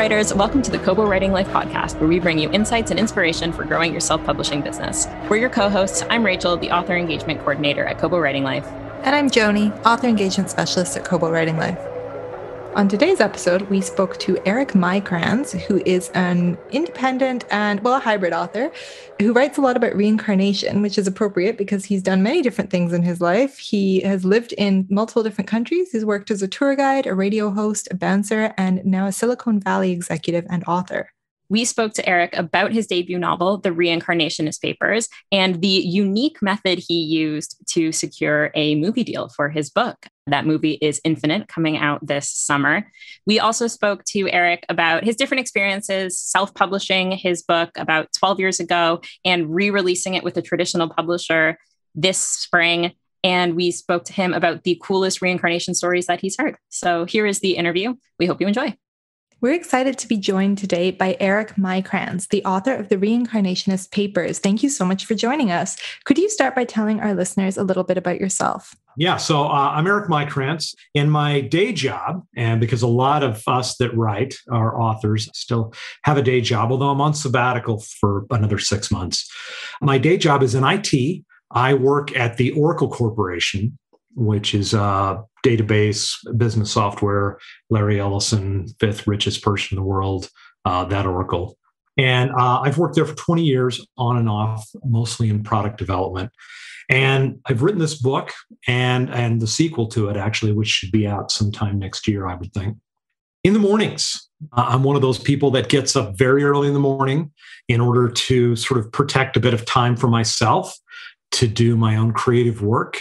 writers, welcome to the Kobo Writing Life podcast, where we bring you insights and inspiration for growing your self publishing business. We're your co hosts. I'm Rachel, the author engagement coordinator at Kobo Writing Life. And I'm Joni, author engagement specialist at Kobo Writing Life. On today's episode, we spoke to Eric Maikranz, who is an independent and, well, a hybrid author who writes a lot about reincarnation, which is appropriate because he's done many different things in his life. He has lived in multiple different countries. He's worked as a tour guide, a radio host, a bouncer, and now a Silicon Valley executive and author we spoke to Eric about his debut novel, The Reincarnationist Papers, and the unique method he used to secure a movie deal for his book. That movie is Infinite, coming out this summer. We also spoke to Eric about his different experiences self publishing his book about 12 years ago and re releasing it with a traditional publisher this spring. And we spoke to him about the coolest reincarnation stories that he's heard. So here is the interview. We hope you enjoy. We're excited to be joined today by Eric Maikranz, the author of the Reincarnationist Papers. Thank you so much for joining us. Could you start by telling our listeners a little bit about yourself? Yeah, so uh, I'm Eric Maikranz. In my day job, and because a lot of us that write are authors, still have a day job, although I'm on sabbatical for another six months. My day job is in IT. I work at the Oracle Corporation, which is a database business software. Larry Ellison, fifth richest person in the world, uh, that Oracle. And uh, I've worked there for 20 years on and off, mostly in product development. And I've written this book and, and the sequel to it, actually, which should be out sometime next year, I would think. In the mornings, uh, I'm one of those people that gets up very early in the morning in order to sort of protect a bit of time for myself to do my own creative work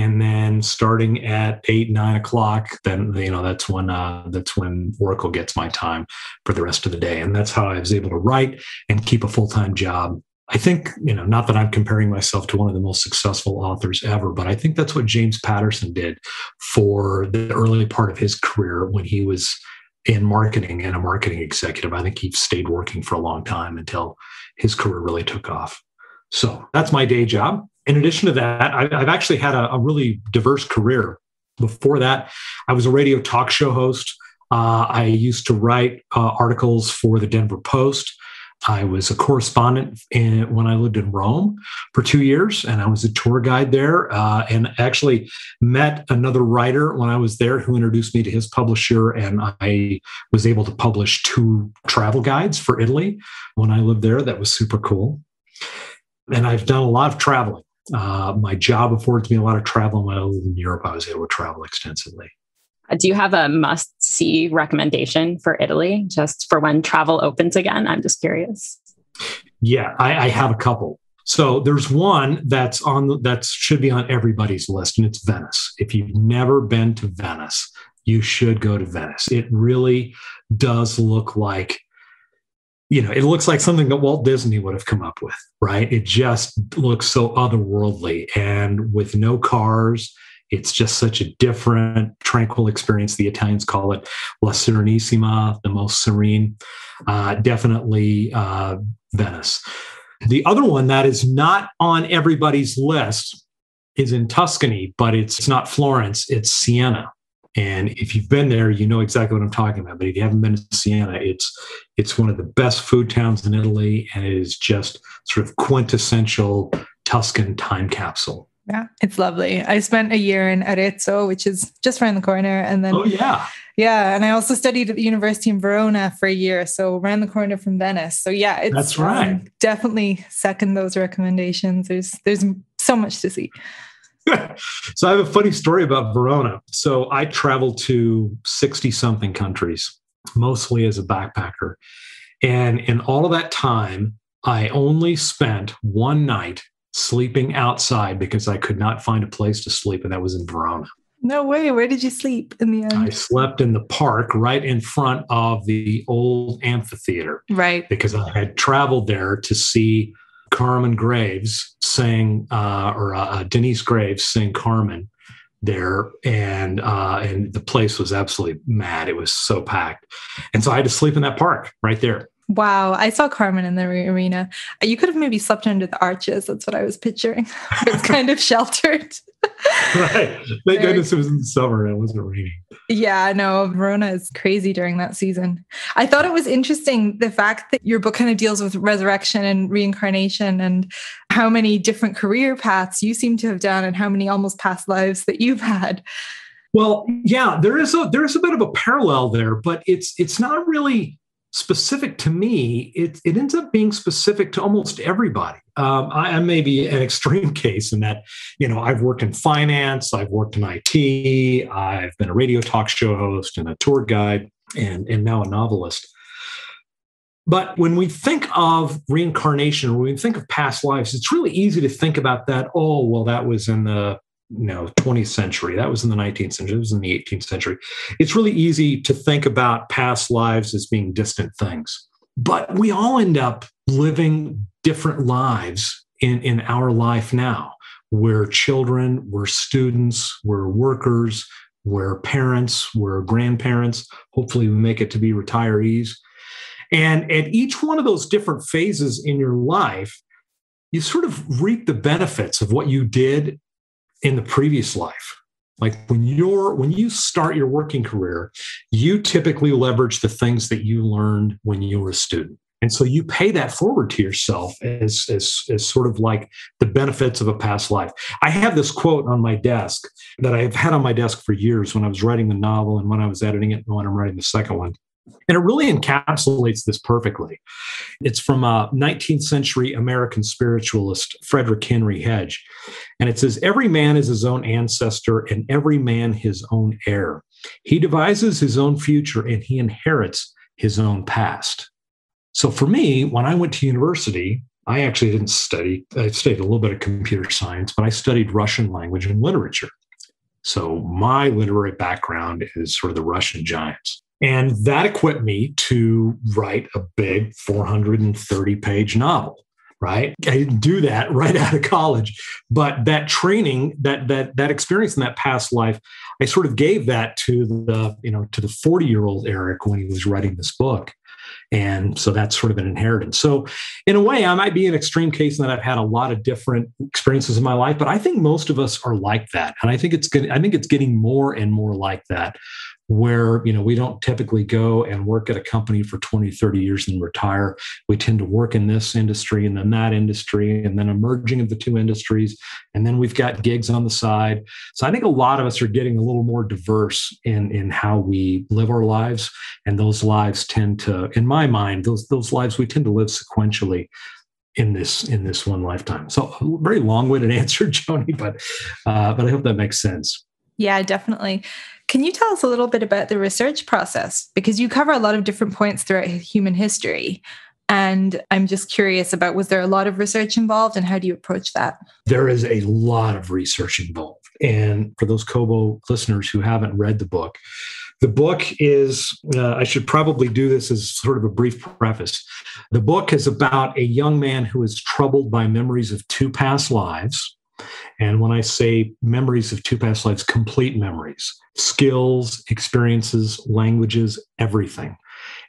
and then starting at eight nine o'clock then you know that's when uh, that's when oracle gets my time for the rest of the day. And that's how i was able to write and keep a full-time job. I think you know not that i'm comparing myself to one of the most successful authors ever but i think that's what james patterson did for the early part of his career when he was in marketing and a marketing executive. I think he stayed working for a long time until his career really took off. So that's my day job in addition to that, I've actually had a, a really diverse career. Before that, I was a radio talk show host. Uh, I used to write uh, articles for the Denver Post. I was a correspondent in, when I lived in Rome for two years, and I was a tour guide there. Uh, and actually met another writer when I was there who introduced me to his publisher, and I was able to publish two travel guides for Italy when I lived there. That was super cool. And I've done a lot of traveling. Uh, my job affords me a lot of travel. When I lived in Europe, I was able to travel extensively. Uh, do you have a must see recommendation for Italy just for when travel opens again? I'm just curious. Yeah, I, I have a couple. So there's one that's on the, that should be on everybody's list, and it's Venice. If you've never been to Venice, you should go to Venice. It really does look like you know, it looks like something that Walt Disney would have come up with, right? It just looks so otherworldly and with no cars. It's just such a different, tranquil experience. The Italians call it La Serenissima, the most serene. Uh, definitely uh, Venice. The other one that is not on everybody's list is in Tuscany, but it's not Florence, it's Siena. And if you've been there, you know exactly what I'm talking about. But if you haven't been to Siena, it's it's one of the best food towns in Italy, and it is just sort of quintessential Tuscan time capsule. Yeah, it's lovely. I spent a year in Arezzo, which is just around the corner, and then oh yeah, yeah, and I also studied at the University in Verona for a year, so around the corner from Venice. So yeah, it's that's right. Um, definitely second those recommendations. There's there's so much to see. so I have a funny story about Verona. So I traveled to 60 something countries, mostly as a backpacker. And in all of that time, I only spent one night sleeping outside because I could not find a place to sleep, and that was in Verona. No way. Where did you sleep in the end? I slept in the park right in front of the old amphitheater. Right. Because I had traveled there to see Carmen Graves sang, uh, or uh, uh, Denyce Graves sang Carmen there, and uh, and the place was absolutely mad. It was so packed, and so I had to sleep in that park right there. Wow, I saw Carmen in the arena. You could have maybe slept under the arches. That's what I was picturing. It's kind of sheltered. right. Thank goodness it was in the summer and it wasn't raining. Yeah, no, Verona is crazy during that season. I thought it was interesting the fact that your book kind of deals with resurrection and reincarnation and how many different career paths you seem to have done and how many almost past lives that you've had. Well, yeah, there is a there is a bit of a parallel there, but it's it's not really specific to me, it, it ends up being specific to almost everybody. Um, I, I may be an extreme case in that, you know, I've worked in finance, I've worked in IT, I've been a radio talk show host and a tour guide, and, and now a novelist. But when we think of reincarnation, when we think of past lives, it's really easy to think about that. Oh, well, that was in the you know 20th century. That was in the 19th century. It was in the 18th century. It's really easy to think about past lives as being distant things but we all end up living different lives in, in our life now. We're children we're students we're workers we're parents we're grandparents. Hopefully we make it to be retirees. And at each one of those different phases in your life you sort of reap the benefits of what you did in the previous life like when you're when you start your working career you typically leverage the things that you learned when you were a student and so you pay that forward to yourself as, as, as sort of like the benefits of a past life. I have this quote on my desk that I've had on my desk for years when I was writing the novel and when I was editing it and when I'm writing the second one. And it really encapsulates this perfectly. It's from uh, a 19th century American spiritualist, Frederic Henry Hedge. And it says, Every man is his own ancestor and every man his own heir. He devises his own future and he inherits his own past. So for me, when I went to university, I actually didn't study, I studied a little bit of computer science, but I studied Russian language and literature. So my literary background is sort of the Russian giants. And that equipped me to write a big 430 page novel right? I didn't do that right out of college but that training that that that experience in that past life i sort of gave that to the you know to the 40 year old eric when he was writing this book. And so that's sort of an inheritance. So in a way i might be an extreme case in that i've had a lot of different experiences in my life but i think most of us are like that. And i think it's good i think it's getting more and more like that where you know we don't typically go and work at a company for 20 30 years and retire. We tend to work in this industry and then that industry and then a merging of the two industries and then we've got gigs on the side. So i think a lot of us are getting a little more diverse in in how we live our lives and those lives tend to in my mind those those lives we tend to live sequentially in this in this one lifetime. So very long-winded answer joni but uh, but i hope that makes sense. Yeah, definitely. Can you tell us a little bit about the research process? Because you cover a lot of different points throughout human history. And I'm just curious about was there a lot of research involved and how do you approach that? There is a lot of research involved. And for those Kobo listeners who haven't read the book, the book is, uh, I should probably do this as sort of a brief preface. The book is about a young man who is troubled by memories of two past lives and when I say memories of two past lives, complete memories, skills, experiences, languages, everything.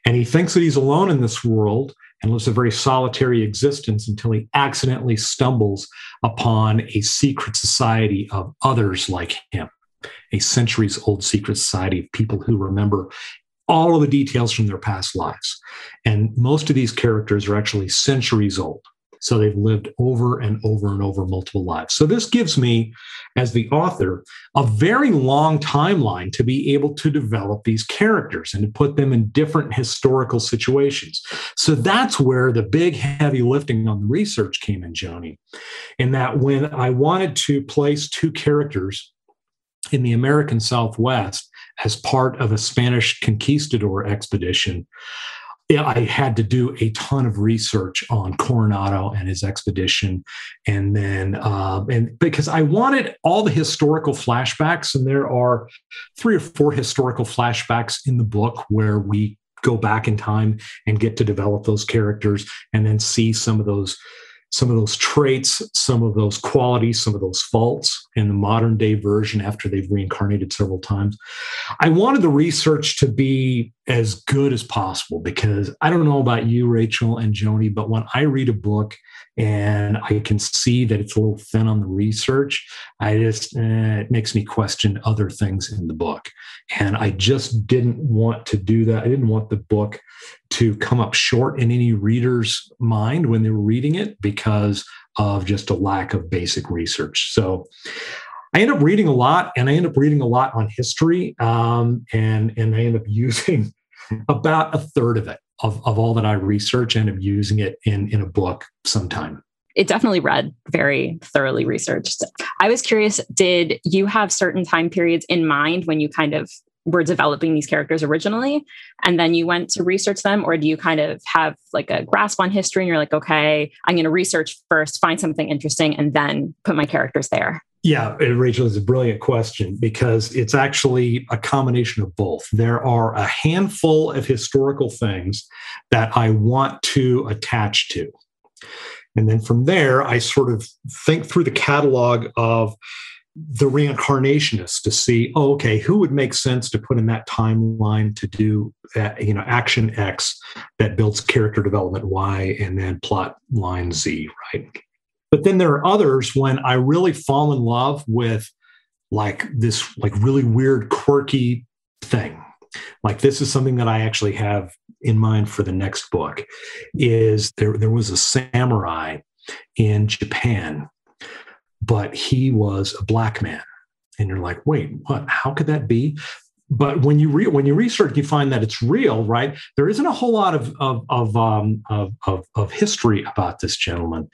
And he thinks that he's alone in this world and lives a very solitary existence until he accidentally stumbles upon a secret society of others like him, a centuries old secret society of people who remember all of the details from their past lives. And most of these characters are actually centuries old. So they've lived over and over and over multiple lives. So this gives me, as the author, a very long timeline to be able to develop these characters and to put them in different historical situations. So that's where the big heavy lifting on the research came in, Joni. In that when I wanted to place two characters in the American Southwest as part of a Spanish conquistador expedition, I had to do a ton of research on Coronado and his expedition, and then um, and because I wanted all the historical flashbacks, and there are three or four historical flashbacks in the book where we go back in time and get to develop those characters, and then see some of those some of those traits, some of those qualities, some of those faults in the modern day version after they've reincarnated several times. I wanted the research to be as good as possible because I don't know about you, Rachel and Joni, but when I read a book and I can see that it's a little thin on the research, I just, eh, it makes me question other things in the book. And I just didn't want to do that. I didn't want the book to come up short in any reader's mind when they were reading it because of just a lack of basic research. So I end up reading a lot, and I end up reading a lot on history, um, and and I end up using about a third of it of, of all that I research. and up using it in in a book sometime. It definitely read very thoroughly researched. I was curious, did you have certain time periods in mind when you kind of were developing these characters originally and then you went to research them or do you kind of have like a grasp on history and you're like okay i'm going to research first find something interesting and then put my characters there yeah, Rachel is a brilliant question because it's actually a combination of both. There are a handful of historical things that I want to attach to. And then from there, I sort of think through the catalog of the reincarnationists to see, oh, okay, who would make sense to put in that timeline to do, uh, you know, action X that builds character development Y and then plot line Z, right? But then there are others when I really fall in love with like this like really weird quirky thing. Like this is something that I actually have in mind for the next book is there there was a samurai in Japan but he was a black man. And you're like wait what? How could that be but when you re- when you research, you find that it's real, right? There isn't a whole lot of of of, um, of, of, of history about this gentleman,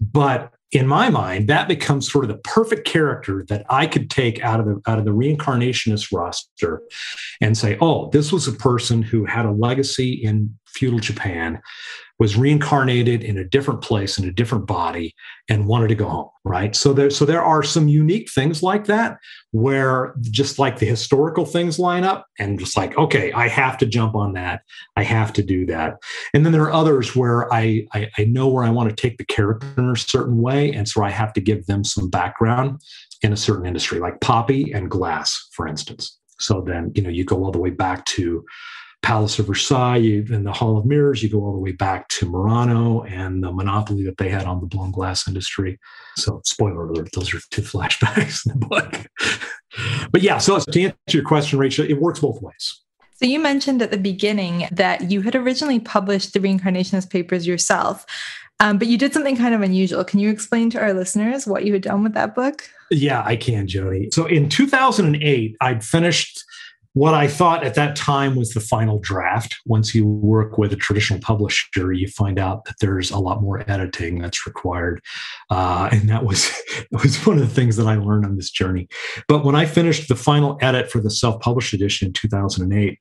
but in my mind, that becomes sort of the perfect character that I could take out of the out of the reincarnationist roster and say, oh, this was a person who had a legacy in feudal Japan was reincarnated in a different place in a different body and wanted to go home right? So there so there are some unique things like that where just like the historical things line up and just like okay i have to jump on that. I have to do that. And then there are others where i i, I know where i want to take the character in a certain way and so i have to give them some background in a certain industry like poppy and glass for instance. So then you know you go all the way back to Palace of Versailles, you, in the Hall of Mirrors, you go all the way back to Murano and the monopoly that they had on the blown glass industry. So, spoiler alert, those are two flashbacks in the book. but yeah, so to answer your question, Rachel, it works both ways. So, you mentioned at the beginning that you had originally published the Reincarnationist Papers yourself, um, but you did something kind of unusual. Can you explain to our listeners what you had done with that book? Yeah, I can, Jody. So, in 2008, I'd finished what I thought at that time was the final draft. Once you work with a traditional publisher, you find out that there's a lot more editing that's required, uh, and that was that was one of the things that I learned on this journey. But when I finished the final edit for the self-published edition in 2008,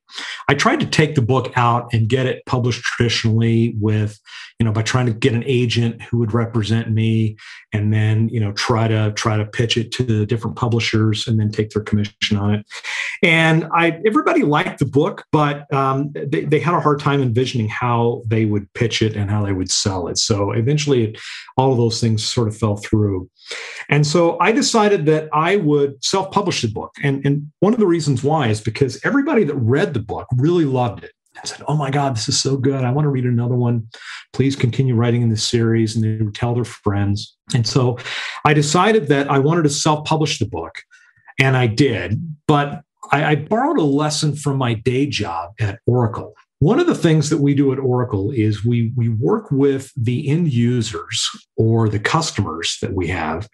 I tried to take the book out and get it published traditionally with, you know, by trying to get an agent who would represent me, and then you know try to try to pitch it to the different publishers and then take their commission on it. And I everybody liked the book, but um, they, they had a hard time envisioning how they would pitch it and how they would sell it. So eventually, all of those things sort of fell through. And so I decided that I would self publish the book. And, and one of the reasons why is because everybody that read the book really loved it. And said, Oh my God, this is so good. I want to read another one. Please continue writing in this series. And they would tell their friends. And so I decided that I wanted to self publish the book. And I did. But I, I borrowed a lesson from my day job at Oracle. One of the things that we do at Oracle is we, we work with the end users or the customers that we have,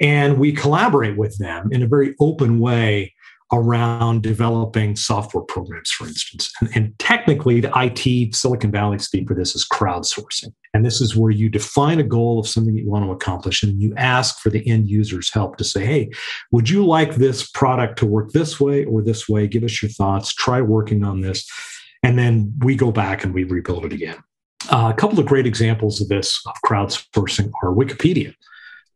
and we collaborate with them in a very open way around developing software programs, for instance. And, and, technically, the IT Silicon Valley speak for this is crowdsourcing. And this is where you define a goal of something that you want to accomplish and you ask for the end user's help to say, hey, would you like this product to work this way or this way? Give us your thoughts, try working on this. And then we go back and we rebuild it again. Uh, a couple of great examples of this of crowdsourcing are Wikipedia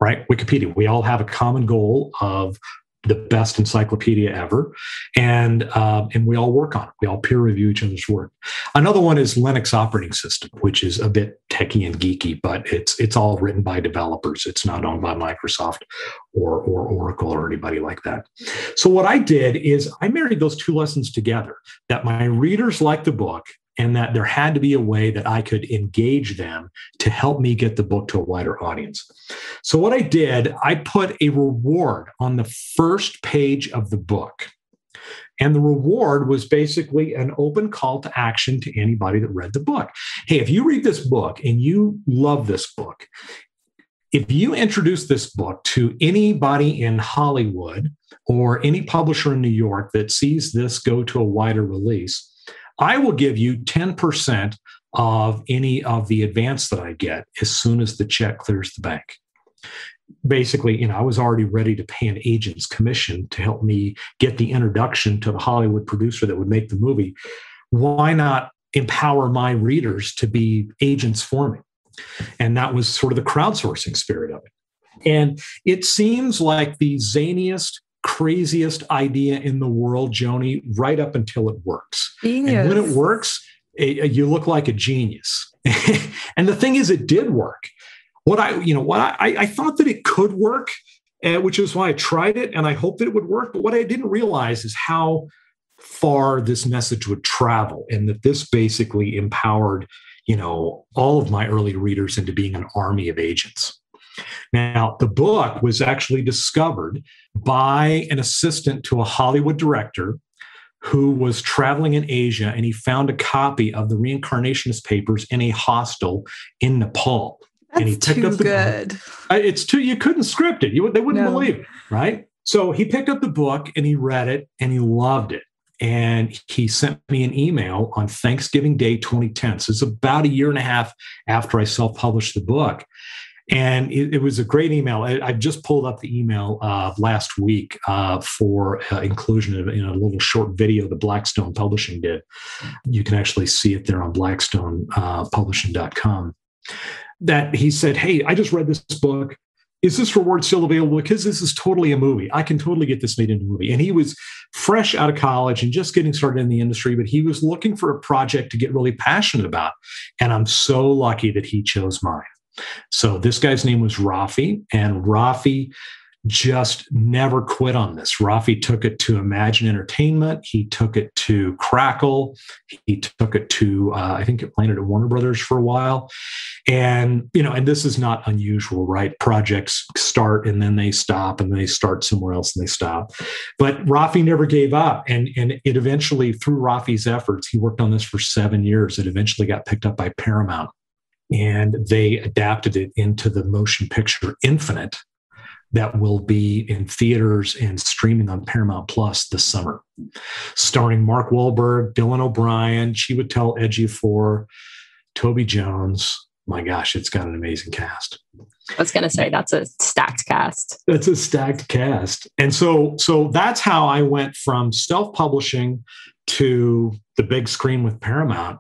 right? Wikipedia. We all have a common goal of the best encyclopedia ever, and uh, and we all work on it. We all peer review each other's work. Another one is Linux operating system, which is a bit techy and geeky, but it's it's all written by developers. It's not owned by Microsoft or or Oracle or anybody like that. So what I did is I married those two lessons together. That my readers like the book and that there had to be a way that I could engage them to help me get the book to a wider audience. So, what I did, I put a reward on the first page of the book. And the reward was basically an open call to action to anybody that read the book. Hey, if you read this book and you love this book, if you introduce this book to anybody in Hollywood or any publisher in New York that sees this go to a wider release, I will give you 10% of any of the advance that I get as soon as the check clears the bank. Basically, you know, I was already ready to pay an agent's commission to help me get the introduction to the Hollywood producer that would make the movie. Why not empower my readers to be agents for me? And that was sort of the crowdsourcing spirit of it. And it seems like the zaniest, craziest idea in the world, Joni, right up until it works. Genius. And when it works, it, you look like a genius. and the thing is, it did work. What I, you know, what I, I thought that it could work, uh, which is why I tried it, and I hoped that it would work. But what I didn't realize is how far this message would travel, and that this basically empowered, you know, all of my early readers into being an army of agents. Now, the book was actually discovered by an assistant to a Hollywood director who was traveling in Asia and he found a copy of the reincarnationist papers in a hostel in Nepal. That's and he picked too up the good. Book. It's too you couldn't script it. You they wouldn't no. believe it, right? So he picked up the book and he read it and he loved it. And he sent me an email on Thanksgiving Day 2010. So it's about a year and a half after I self published the book. And it, it, was a great email. I, I just pulled up the email uh, last week uh, for uh, inclusion in, a little short video that Blackstone Publishing did. You can actually see it there on blackstonepublishing.com. Uh, that he said, Hey, I just read this book. Is this reward still available? Because this is totally a movie. I can totally get this made into a movie. And he was fresh out of college and just getting started in the industry, but he was looking for a project to get really passionate about. And I'm so lucky that he chose mine. So this guy's name was Rafi, and Rafi just never quit on this. Rafi took it to Imagine Entertainment. He took it to Crackle. He took it to, uh, I think it landed at Warner Brothers for a while. And, you know, and this is not unusual, right? Projects start and then they stop and they start somewhere else and they stop. But Rafi never gave up. And, and it eventually, through Rafi's efforts, he worked on this for seven years. It eventually got picked up by Paramount and they adapted it into the motion picture Infinite that will be in theaters and streaming on Paramount Plus this summer, starring Mark Wahlberg, Dylan O'Brien, Chiwetel Ejiofor, Toby Jones. My gosh, it's got an amazing cast. I was going to say that's a stacked cast. That's a stacked cast, and so so that's how I went from self-publishing to the big screen with Paramount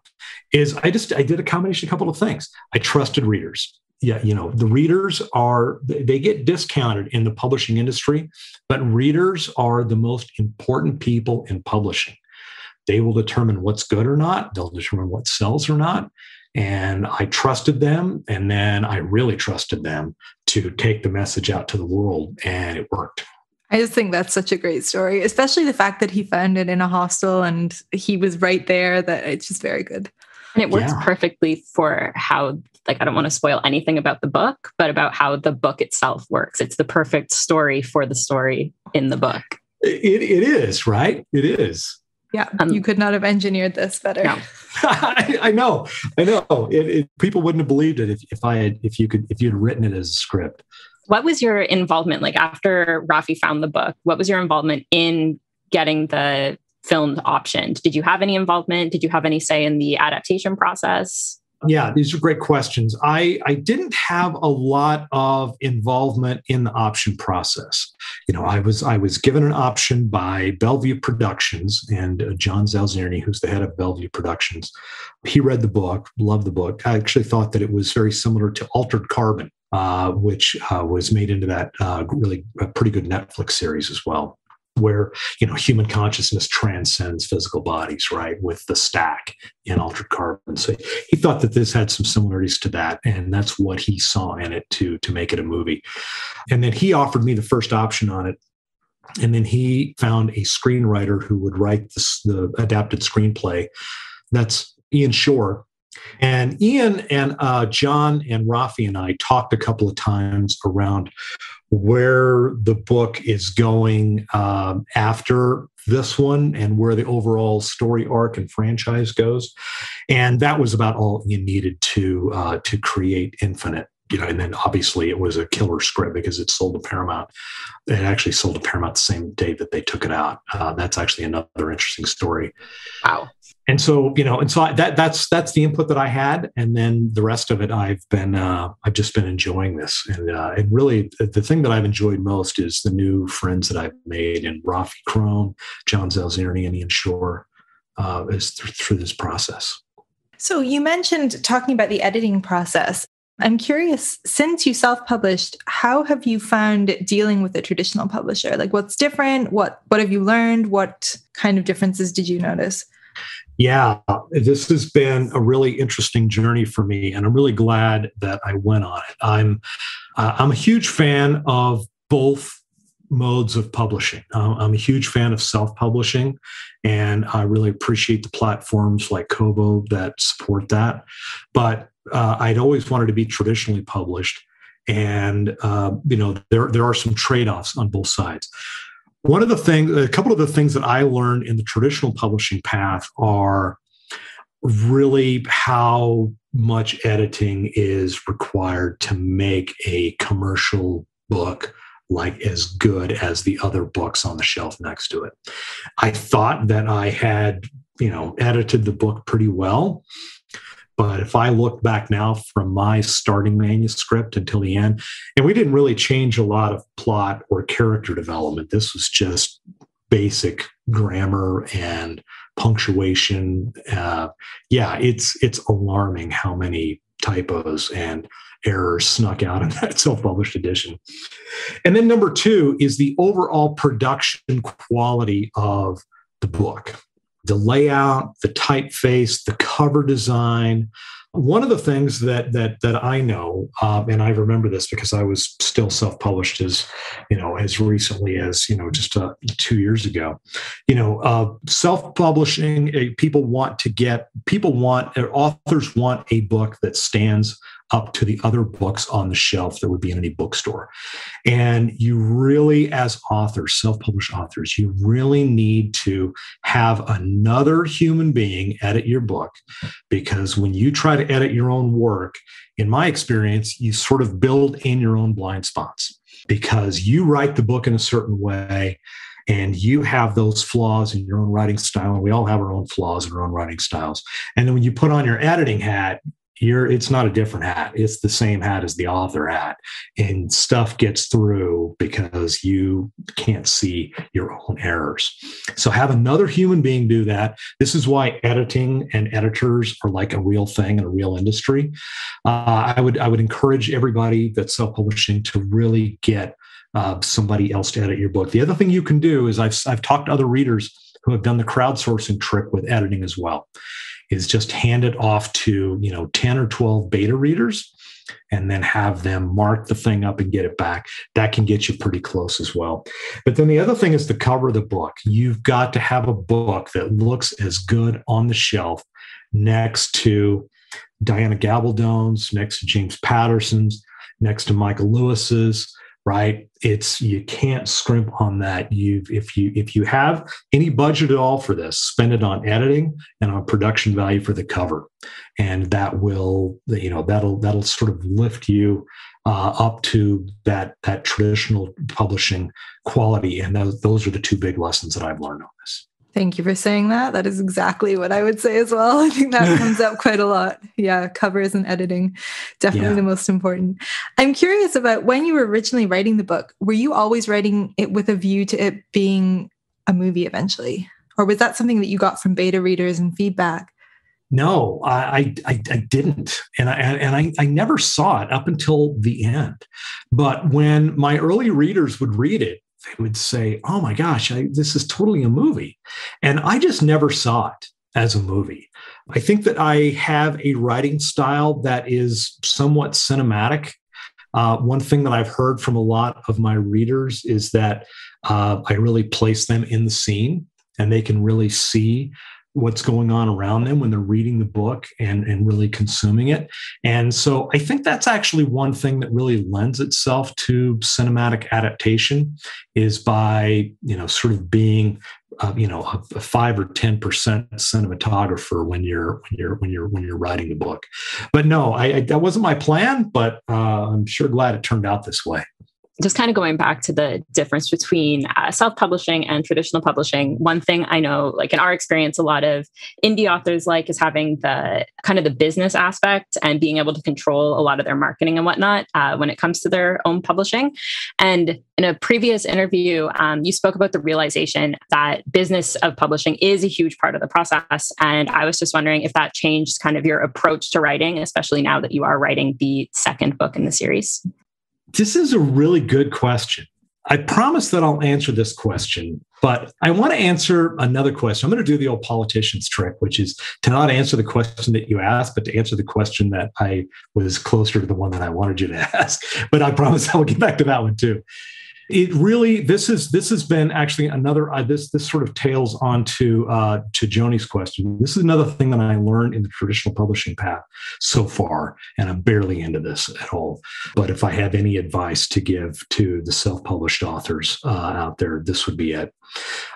is I just I did a combination, of a couple of things. I trusted readers. Yeah, you know, the readers are they get discounted in the publishing industry, but readers are the most important people in publishing. They will determine what's good or not, they'll determine what sells or not. And I trusted them, and then I really trusted them to take the message out to the world, and it worked. I just think that's such a great story, especially the fact that he found it in a hostel and he was right there. That it's just very good. And it works yeah. perfectly for how, like, I don't want to spoil anything about the book, but about how the book itself works. It's the perfect story for the story in the book. It, it is, right? It is. Yeah, um, you could not have engineered this better. No. I, I, know, I know. It, it, people wouldn't have believed it if, if I had, if you could, if you had written it as a script. What was your involvement like after Rafi found the book? What was your involvement in getting the film optioned? Did you have any involvement? Did you have any say in the adaptation process? Yeah, these are great questions. I, I didn't have a lot of involvement in the option process. You know, I was I was given an option by Bellevue Productions and uh, John Zaozirny, who's the head of Bellevue Productions. He read the book, loved the book. I actually thought that it was very similar to Altered Carbon, uh, which uh, was made into that uh, really pretty good Netflix series as well where you know human consciousness transcends physical bodies right with the stack in altered carbon. So he thought that this had some similarities to that and that's what he saw in it to to make it a movie. And then he offered me the first option on it and then he found a screenwriter who would write the adapted screenplay. That's ian shorr and Ian and uh, John and Rafi and I talked a couple of times around where the book is going um, after this one and where the overall story arc and franchise goes. And that was about all you needed to uh, to create infinite you know and then obviously it was a killer script because it sold to paramount it actually sold to paramount the same day that they took it out. Uh, that's actually another interesting story. Wow. And so you know and so I, that that's that's the input that i had. And then the rest of it i've been uh, i've just been enjoying this. And uh, and really the thing that i've enjoyed most is the new friends that i've made and rafi Crohn john Zaozirny, and ian shorr uh, is th- through this process. So you mentioned talking about the editing process I'm curious, since you self published, how have you found dealing with a traditional publisher? Like, what's different? What, what have you learned? What kind of differences did you notice? Yeah, this has been a really interesting journey for me, and I'm really glad that I went on it. I'm uh, I'm a huge fan of both modes of publishing. Uh, I'm a huge fan of self-publishing, and I really appreciate the platforms like Kobo that support that. But uh, I'd always wanted to be traditionally published, and uh, you know there there are some trade-offs on both sides. One of the things, a couple of the things that I learned in the traditional publishing path are really how much editing is required to make a commercial book like as good as the other books on the shelf next to it. I thought that I had, you know, edited the book pretty well. But if I look back now from my starting manuscript until the end, and we didn't really change a lot of plot or character development, this was just basic grammar and punctuation. Uh, yeah, it's it's alarming how many typos and errors snuck out in that self-published edition. And then number two is the overall production quality of the book the layout, the typeface, the cover design. One of the things that that that I know, um, and I remember this because I was still self-published as you know as recently as you know just uh, two years ago. You know, uh, self-publishing. Uh, people want to get people want authors want a book that stands up to the other books on the shelf that would be in any bookstore. And you really, as authors, self published authors, you really need to have another human being edit your book because when you try to edit your own work, in my experience, you sort of build in your own blind spots because you write the book in a certain way and you have those flaws in your own writing style and we all have our own flaws in our own writing styles and then when you put on your editing hat you're it's not a different hat. It's the same hat as the author hat. And stuff gets through because you can't see your own errors. So have another human being do that. This is why editing and editors are like a real thing in a real industry. Uh, i would i would encourage everybody that's self-publishing to really get uh, somebody else to edit your book. The other thing you can do is i've, I've talked to other readers who have done the crowdsourcing trick with editing as well is just hand it off to you know 10 or 12 beta readers and then have them mark the thing up and get it back. That can get you pretty close as well. But then the other thing is the cover of the book. You've got to have a book that looks as good on the shelf next to diana gabaldon's next to james patterson's next to michael lewis's right? It's you can't scrimp on that. You've if you if you have any budget at all for this spend it on editing and on production value for the cover. And that will you know that'll that'll sort of lift you uh, up to that that traditional publishing quality. And those, those are the two big lessons that i've learned on this Thank you for saying that. That is exactly what I would say as well. I think that comes up quite a lot. Yeah, covers and editing, definitely yeah. the most important. I'm curious about when you were originally writing the book, were you always writing it with a view to it being a movie eventually? Or was that something that you got from beta readers and feedback? No, I, I, I didn't, and I and I, I never saw it up until the end. But when my early readers would read it, they would say, "Oh my gosh, I, this is totally a movie," and I just never saw it as a movie. I think that I have a writing style that is somewhat cinematic. Uh, one thing that I've heard from a lot of my readers is that uh, I really place them in the scene and they can really see what's going on around them when they're reading the book and, and really consuming it. And so I think that's actually one thing that really lends itself to cinematic adaptation is by, you know, sort of being uh, you know a, five or ten percent cinematographer when you're when you're when you're when you're writing the book but no I, I that wasn't my plan but uh, i'm sure glad it turned out this way just kind of going back to the difference between uh, self-publishing and traditional publishing one thing i know like in our experience a lot of indie authors like is having the kind of the business aspect and being able to control a lot of their marketing and whatnot uh, when it comes to their own publishing. And in a previous interview um, you spoke about the realization that business of publishing is a huge part of the process. And i was just wondering if that changed kind of your approach to writing especially now that you are writing the second book in the series this is a really good question. I promise that I'll answer this question, but I want to answer another question. I'm going to do the old politician's trick, which is to not answer the question that you asked, but to answer the question that I was closer to the one that I wanted you to ask. But I promise I will get back to that one too it really this is this has been actually another uh, this this sort of tails on to uh, to Joni's question. This is another thing that I learned in the traditional publishing path so far, and I'm barely into this at all. But if I have any advice to give to the self-published authors uh, out there, this would be it.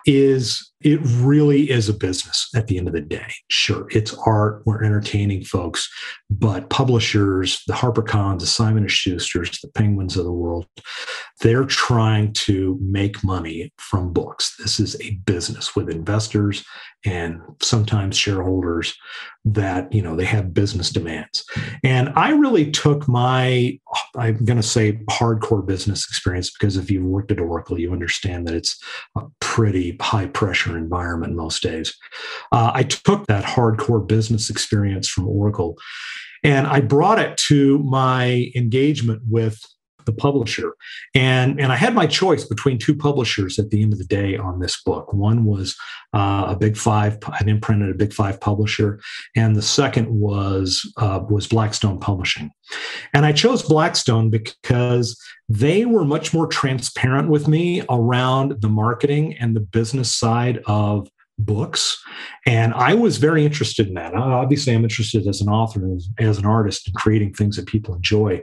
Is it really is a business at the end of the day. Sure, it's art. We're entertaining folks, but publishers, the HarperCollins, the Simon & Schusters, the Penguins of the world, they're trying to make money from books. This is a business with investors and sometimes shareholders that you know they have business demands and i really took my i'm going to say hardcore business experience because if you've worked at oracle you understand that it's a pretty high pressure environment most days uh, i took that hardcore business experience from oracle and i brought it to my engagement with the publisher. And, and I had my choice between two publishers at the end of the day on this book. One was uh, a big five, an imprint at a big five publisher, and the second was uh, was Blackstone Publishing. And I chose Blackstone because they were much more transparent with me around the marketing and the business side of books. And I was very interested in that. Obviously, I'm interested as an author, as, as an artist, in creating things that people enjoy.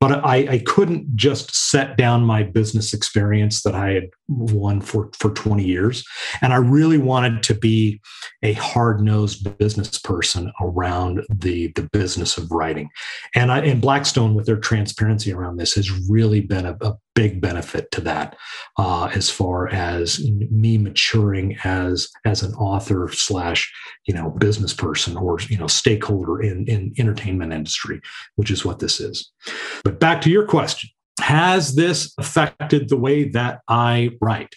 But I, I, couldn't just set down my business experience that I had won for, for 20 years. And I really wanted to be a hard nosed business person around the, the business of writing. And, I, and Blackstone, with their transparency around this, has really been a, a big benefit to that uh, as far as me maturing as as an author slash you know business person or you know stakeholder in in entertainment industry which is what this is. But back to your question has this affected the way that i write?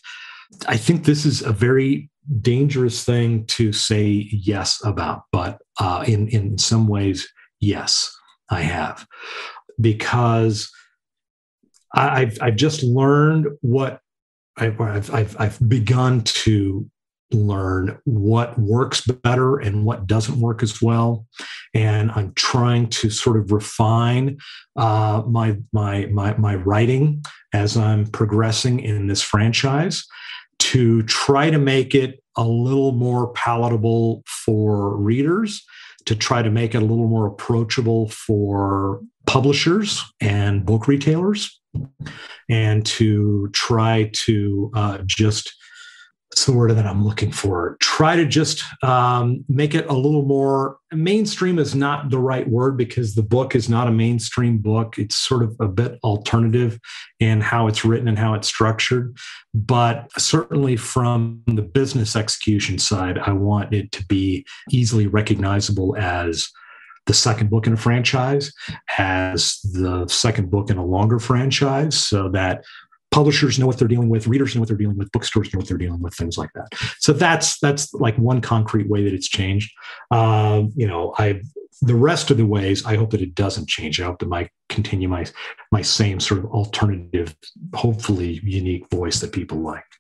I think this is a very dangerous thing to say yes about but uh, in in some ways yes i have. Because I've I've just learned what I've I've I've begun to learn what works better and what doesn't work as well, and I'm trying to sort of refine uh, my my my my writing as I'm progressing in this franchise to try to make it a little more palatable for readers to try to make it a little more approachable for publishers and book retailers and to try to uh, just what's the word that I'm looking for? Try to just um, make it a little more mainstream is not the right word because the book is not a mainstream book. It's sort of a bit alternative in how it's written and how it's structured. But certainly from the business execution side, I want it to be easily recognizable as the second book in a franchise as the second book in a longer franchise so that publishers know what they're dealing with readers know what they're dealing with bookstores know what they're dealing with things like that. So that's that's like one concrete way that it's changed. Uh, you know i the rest of the ways i hope that it doesn't change. I hope that might continue my my same sort of alternative hopefully unique voice that people like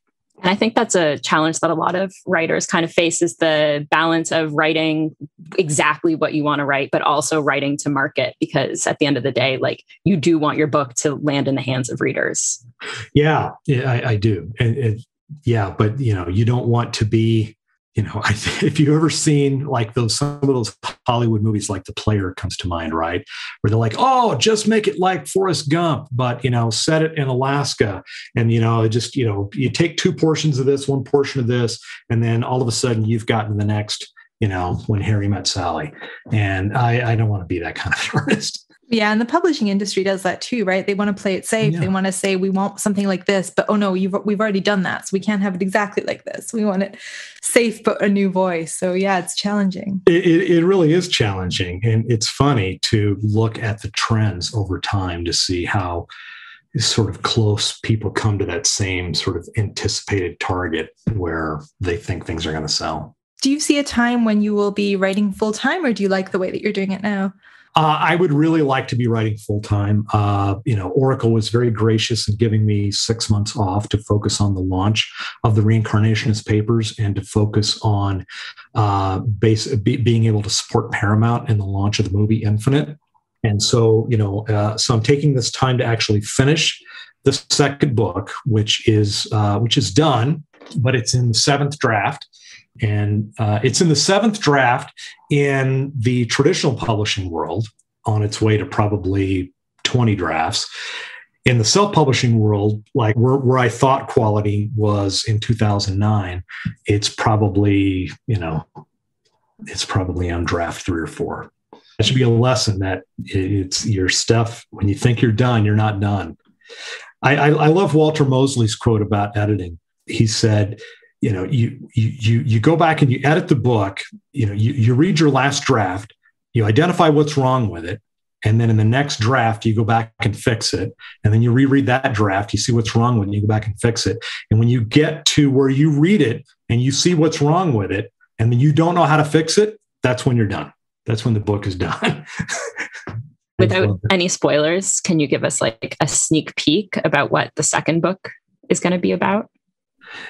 and I think that's a challenge that a lot of writers kind of face is the balance of writing exactly what you want to write, but also writing to market. Because at the end of the day, like you do want your book to land in the hands of readers. Yeah, yeah I, I do. And, and yeah, but you know, you don't want to be you know, I, if you've ever seen like those some of those Hollywood movies, like The Player comes to mind, right? Where they're like, "Oh, just make it like Forrest Gump, but you know, set it in Alaska, and you know, just you know, you take two portions of this, one portion of this, and then all of a sudden you've gotten the next." You know, when Harry met Sally, and I, I don't want to be that kind of artist. Yeah, and the publishing industry does that too, right? They want to play it safe. Yeah. They want to say we want something like this, but oh no, you've we've already done that, so we can't have it exactly like this. We want it safe but a new voice. So yeah, it's challenging. It, it, it really is challenging, and it's funny to look at the trends over time to see how sort of close people come to that same sort of anticipated target where they think things are going to sell. Do you see a time when you will be writing full time, or do you like the way that you're doing it now? Uh, I would really like to be writing full time. Uh, you know, Oracle was very gracious in giving me six months off to focus on the launch of the reincarnationist papers and to focus on uh, base, be, being able to support Paramount in the launch of the movie Infinite. And so, you know, uh, so I'm taking this time to actually finish the second book, which is uh, which is done, but it's in the seventh draft and uh, it's in the seventh draft in the traditional publishing world on its way to probably 20 drafts. In the self publishing world, like where, where I thought quality was in 2009, it's probably, you know, it's probably on draft three or four. That should be a lesson that it's your stuff. When you think you're done, you're not done. I, I, I love Walter Mosley's quote about editing. He said, you know you you you go back and you edit the book you know you, you read your last draft you identify what's wrong with it and then in the next draft you go back and fix it and then you reread that draft you see what's wrong with it and you go back and fix it. And when you get to where you read it and you see what's wrong with it and then you don't know how to fix it that's when you're done. That's when the book is done. Without any spoilers can you give us like a sneak peek about what the second book is going to be about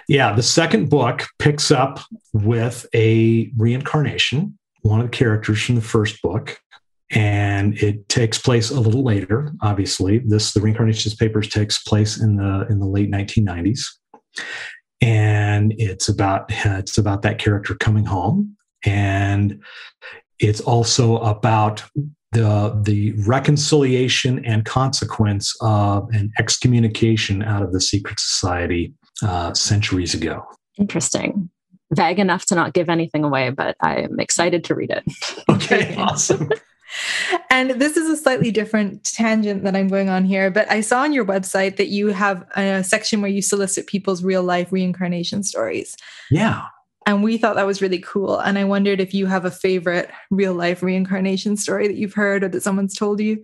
yeah, the second book picks up with a reincarnation, one of the characters from the first book. And it takes place a little later. Obviously, this the reincarnationist papers takes place in the in the late 1990s, and it's about it's about that character coming home, and it's also about the the reconciliation and consequence of an excommunication out of the secret society uh, centuries ago. Interesting. Vague enough to not give anything away, but I'm excited to read it. Okay, awesome. and this is a slightly different tangent that I'm going on here, but I saw on your website that you have a section where you solicit people's real life reincarnation stories. Yeah. And we thought that was really cool. And I wondered if you have a favorite real life reincarnation story that you've heard or that someone's told you.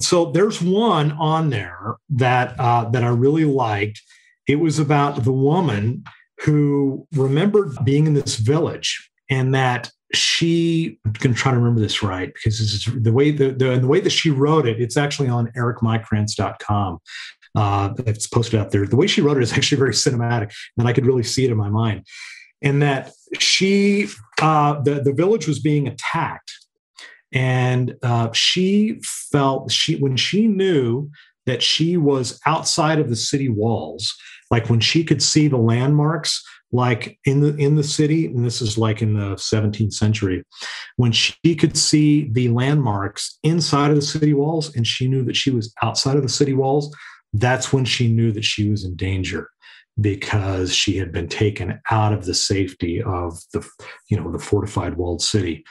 So there's one on there that uh, that I really liked, it was about the woman who remembered being in this village and that she I'm going to try to remember this right because this is the way the, the, the way that she wrote it. It's actually on ericmaikranz.com. Uh, it's posted out there. The way she wrote it is actually very cinematic, and I could really see it in my mind. And that she, uh, the the village was being attacked, and uh, she felt she when she knew that she was outside of the city walls like when she could see the landmarks like in the in the city and this is like in the 17th century when she could see the landmarks inside of the city walls and she knew that she was outside of the city walls that's when she knew that she was in danger because she had been taken out of the safety of the you know the fortified walled city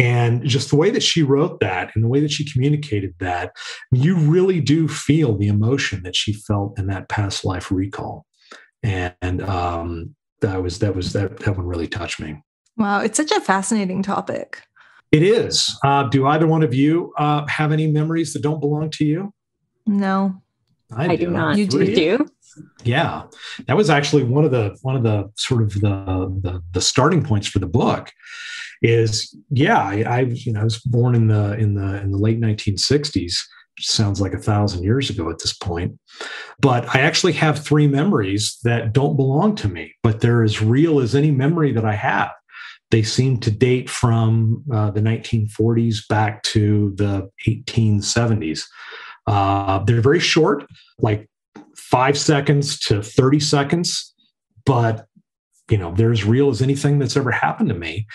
and just the way that she wrote that and the way that she communicated that, you really do feel the emotion that she felt in that past life recall. And um, that was that was that that one really touched me. Wow, it's such a fascinating topic. It is. Uh, do either one of you uh, have any memories that don't belong to you? No. I, I do. do. not. You do? You do? Yeah, that was actually one of the one of the sort of the the, the starting points for the book. Is yeah, I, I you know I was born in the in the in the late 1960s. Sounds like a thousand years ago at this point, but I actually have three memories that don't belong to me, but they're as real as any memory that I have. They seem to date from uh, the 1940s back to the 1870s. Uh, they're very short, like five seconds to 30 seconds, but you know, they're as real as anything that's ever happened to me.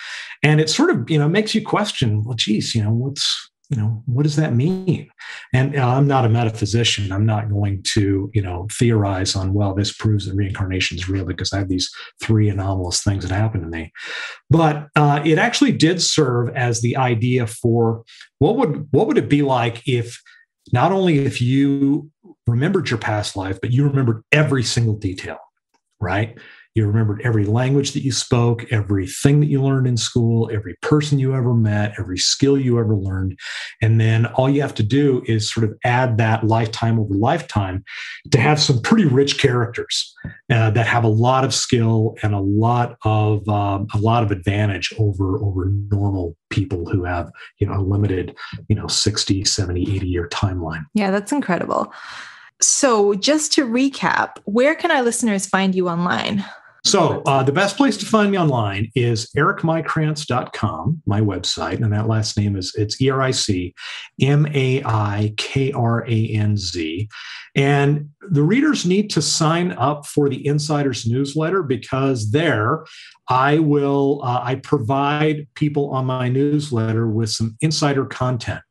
And it sort of, you know, makes you question, well, geez, you know, what's, you know, what does that mean? And uh, I'm not a metaphysician. I'm not going to, you know, theorize on, well, this proves that reincarnation is real because I have these three anomalous things that happened to me. But uh, it actually did serve as the idea for what would what would it be like if not only if you remembered your past life, but you remembered every single detail, right? You remembered every language that you spoke, everything that you learned in school, every person you ever met, every skill you ever learned. And then all you have to do is sort of add that lifetime over lifetime to have some pretty rich characters uh, that have a lot of skill and a lot of um, a lot of advantage over over normal people who have you know a limited you know 60 70 80 year timeline yeah that's incredible so just to recap where can our listeners find you online so uh, the best place to find me online is ericmaikranz.com, my website, and that last name is it's E R I C M A I K R A N Z. And the readers need to sign up for the Insiders newsletter because there I will uh, I provide people on my newsletter with some insider content.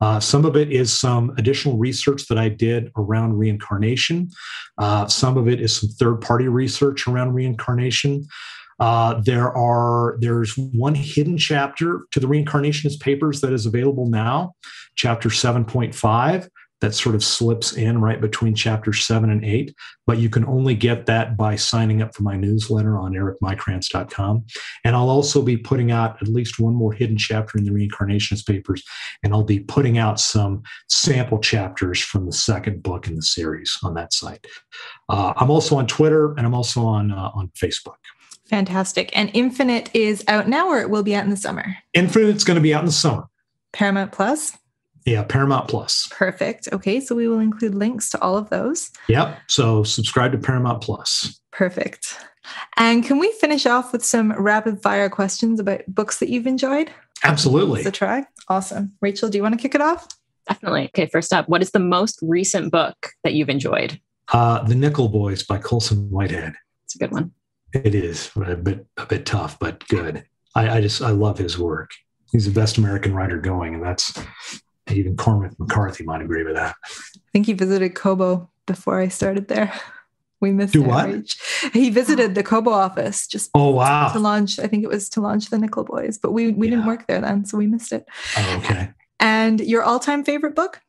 Uh, some of it is some additional research that I did around reincarnation. Uh, some of it is some third-party research around reincarnation. Uh, there are there's one hidden chapter to the reincarnationist papers that is available now, chapter 7.5, that sort of slips in right between chapters seven and eight. But you can only get that by signing up for my newsletter on ericmaikranz.com. And I'll also be putting out at least one more hidden chapter in the reincarnationist papers. And I'll be putting out some sample chapters from the second book in the series on that site. Uh, I'm also on Twitter and I'm also on, uh, on Facebook. Fantastic. And Infinite is out now or it will be out in the summer? Infinite's going to be out in the summer. Paramount Plus? Yeah, Paramount Plus. Perfect. Okay, so we will include links to all of those. Yep. So subscribe to Paramount Plus. Perfect. And can we finish off with some rapid fire questions about books that you've enjoyed? Absolutely. The try. Awesome. Rachel, do you want to kick it off? Definitely. Okay, first up, what is the most recent book that you've enjoyed? Uh, the Nickel Boys by Colson Whitehead. It's a good one. It is a bit a bit tough, but good. I, I just I love his work. He's the best American writer going, and that's even Cormac McCarthy might agree with that. I think he visited Kobo before I started there. We missed Do what? He visited the Kobo office just oh wow to, to launch. I think it was to launch the Nickel Boys, but we we yeah. didn't work there then, so we missed it. Oh, okay. And your all-time favorite book?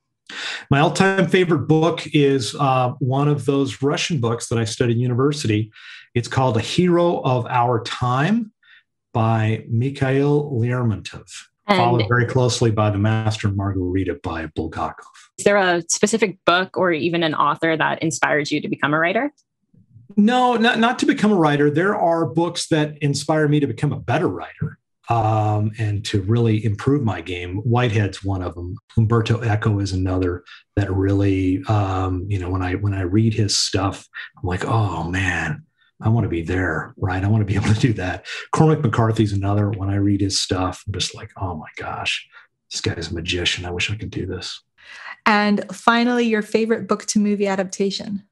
My all-time favorite book is uh, one of those Russian books that I studied in university. It's called A Hero of Our Time by Mikhail Lermontov followed very closely by The Master Margarita by Bulgakov. Is there a specific book or even an author that inspired you to become a writer? No, not, not to become a writer. There are books that inspire me to become a better writer um, and to really improve my game. Whitehead's one of them. Umberto Eco is another that really, um, you know, when I when I read his stuff, I'm like, oh man, I want to be there, right? I want to be able to do that. Cormac McCarthy's another. When I read his stuff, I'm just like, oh my gosh, this guy's a magician. I wish I could do this. And finally, your favorite book to movie adaptation?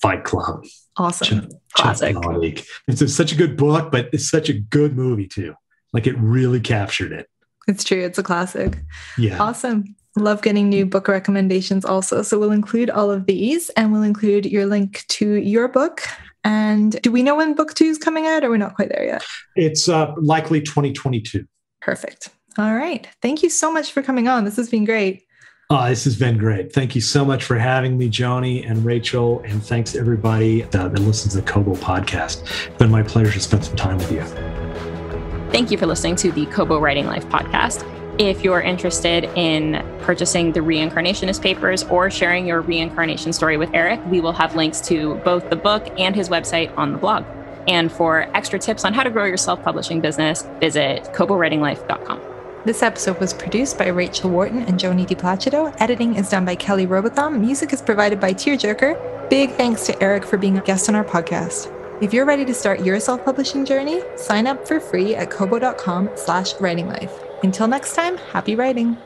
Fight Club. Awesome. Ch- Classic. It's a, such a good book, but it's such a good movie too. Like it really captured it. It's true. It's a classic. Yeah. Awesome. Love getting new book recommendations also. So we'll include all of these and we'll include your link to your book and do we know when book two is coming out, or we're not quite there yet? It's uh, likely 2022. Perfect. All right. Thank you so much for coming on. This has been great. Oh, this has been great. Thank you so much for having me, Joni and Rachel. And thanks to everybody that, that listens to the Kobo podcast. It's been my pleasure to spend some time with you. Thank you for listening to the Kobo Writing Life podcast. If you're interested in purchasing the Reincarnationist papers or sharing your reincarnation story with Eric, we will have links to both the book and his website on the blog. And for extra tips on how to grow your self publishing business, visit kobowritinglife.com. This episode was produced by Rachel Wharton and Joni DiPlacido. Editing is done by Kelly Robotham. Music is provided by Tearjerker. Big thanks to Eric for being a guest on our podcast. If you're ready to start your self-publishing journey, sign up for free at kobo.com slash writing life. Until next time, happy writing.